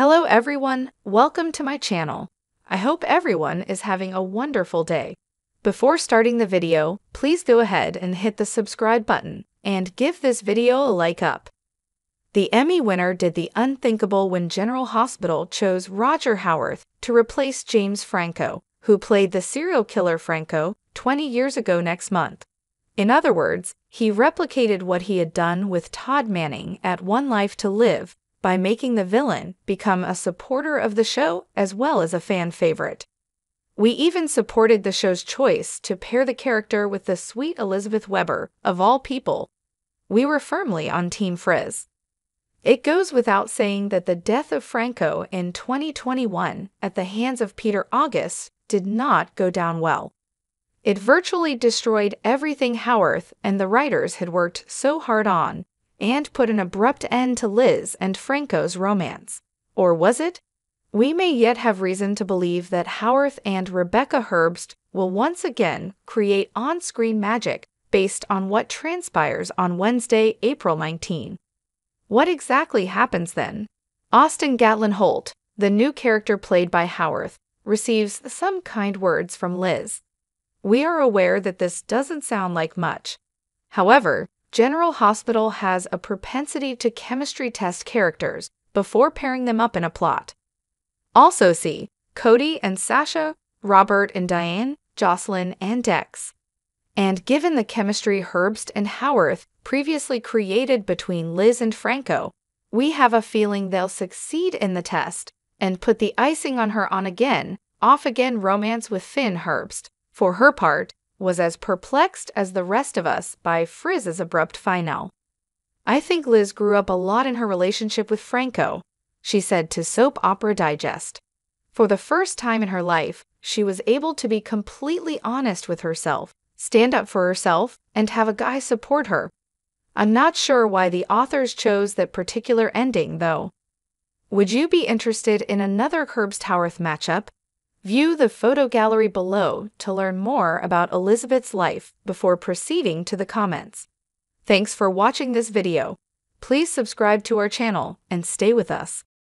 Hello everyone, welcome to my channel. I hope everyone is having a wonderful day. Before starting the video, please go ahead and hit the subscribe button and give this video a like up. The Emmy winner did the unthinkable when General Hospital chose Roger Howarth to replace James Franco, who played the serial killer Franco 20 years ago next month. In other words, he replicated what he had done with Todd Manning at One Life to Live by making the villain become a supporter of the show as well as a fan favorite. We even supported the show's choice to pair the character with the sweet Elizabeth Webber, of all people. We were firmly on Team Frizz. It goes without saying that the death of Franco in 2021 at the hands of Peter August did not go down well. It virtually destroyed everything Howarth and the writers had worked so hard on and put an abrupt end to Liz and Franco's romance. Or was it? We may yet have reason to believe that Howarth and Rebecca Herbst will once again create on screen magic based on what transpires on Wednesday, April 19. What exactly happens then? Austin Gatlin Holt, the new character played by Howarth, receives some kind words from Liz. We are aware that this doesn't sound like much. However, General Hospital has a propensity to chemistry test characters before pairing them up in a plot. Also see Cody and Sasha, Robert and Diane, Josslyn and Dex. And given the chemistry Herbst and Howarth previously created between Liz and Franco, we have a feeling they'll succeed in the test and put the icing on her on again, off again romance with Finn Herbst, for her part, was as perplexed as the rest of us by Frizz's abrupt finale. I think Liz grew up a lot in her relationship with Franco, she said to Soap Opera Digest. For the first time in her life, she was able to be completely honest with herself, stand up for herself, and have a guy support her. I'm not sure why the authors chose that particular ending, though. Would you be interested in another Herbst Howarth matchup? View the photo gallery below to learn more about Elizabeth's life before proceeding to the comments. Thanks for watching this video. Please subscribe to our channel and stay with us.